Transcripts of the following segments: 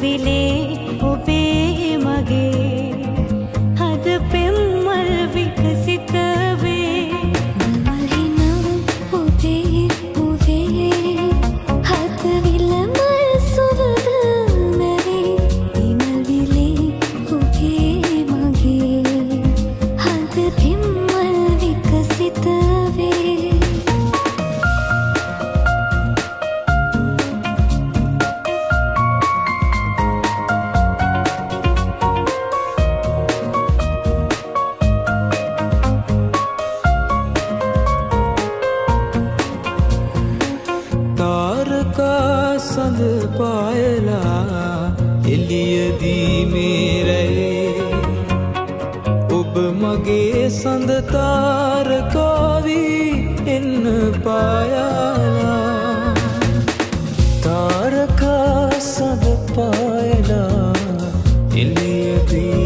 விலே දුකා සඳ පායලා එලියදීමේරැයි ඔබ මගේ සඳතාරකාවී එන්න පායාලා. තාරකා සඳ පායලා එලියදී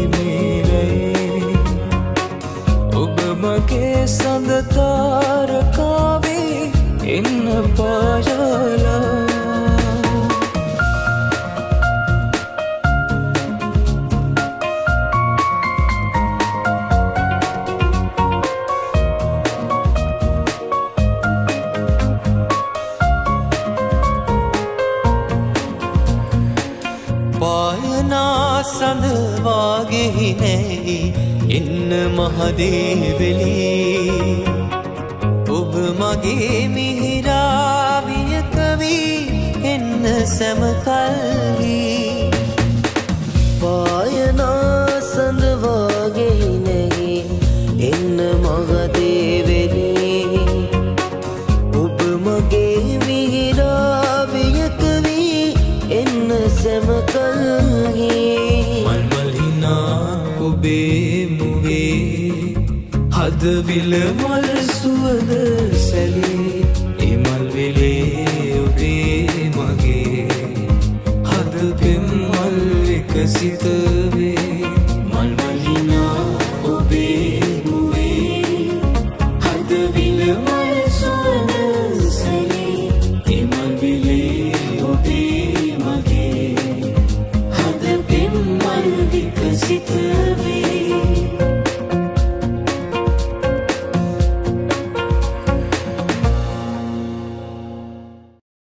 පායනා සඳවාගෙහිනැයි එන්න මහදේවෙලී. ඔබ මගේ මිහිරාවියකවී එන්න සැමකල්හි. ඔබේ මුවේ හදවිල මල් සුවද සැලේ. එමල්වෙලේ ඔබේ මගේ හද පෙම්මල් එක සිත